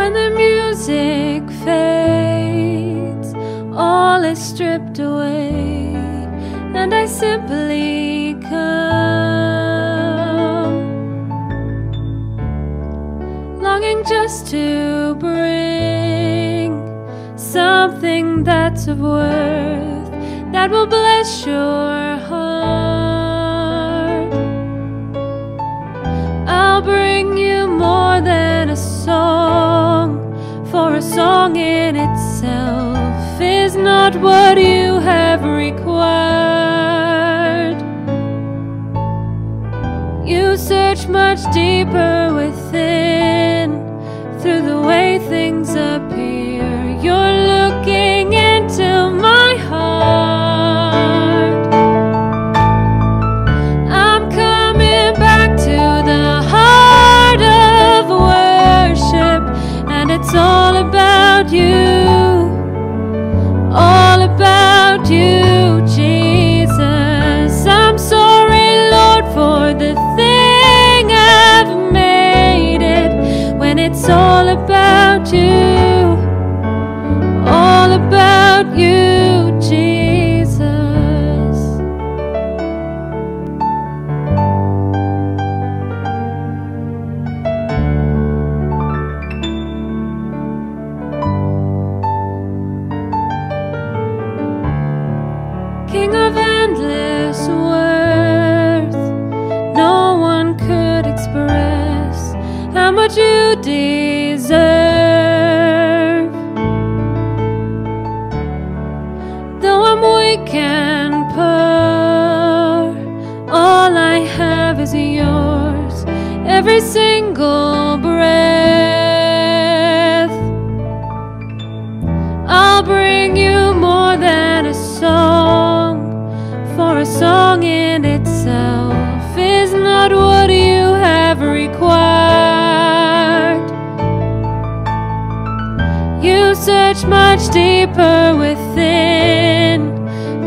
When the music fades, all is stripped away, and I simply come, longing just to bring something that's of worth that will bless your heart. I'll bring you for song in itself is not what you have required. You search much deeper within through the way things appear. You're looking into my heart. I'm coming back to the heart of worship, and it's all about you. Deserve. Though I'm weak and poor, all I have is yours, every single breath. I'll bring you more than a song, for a song in itself search much deeper within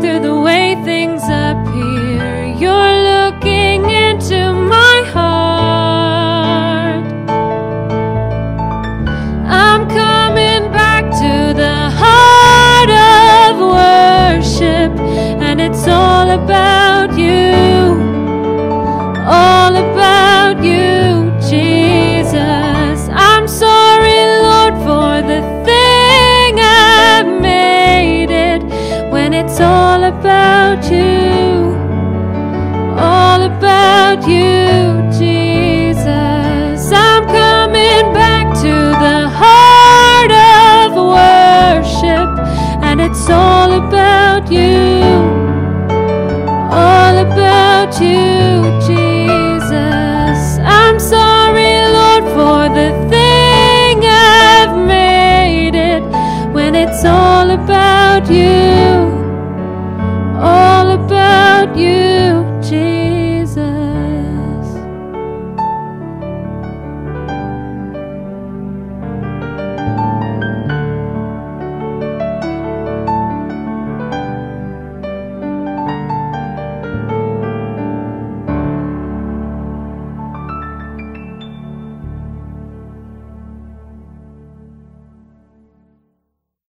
through the way things appear. You're about you. All about you, Jesus. I'm coming back to the heart of worship, and it's all about you. All about you, Jesus. I'm sorry, Lord, for the thing I've made it when it's all